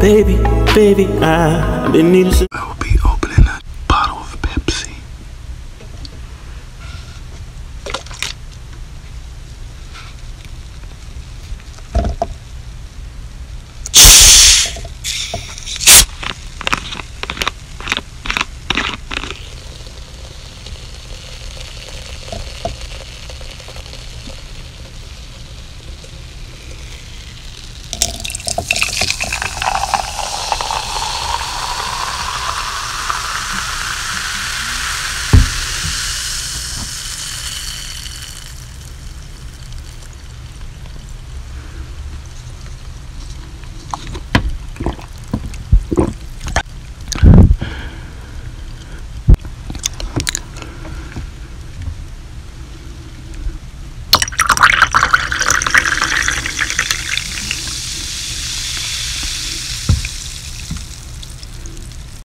Baby, baby, I've been needing some.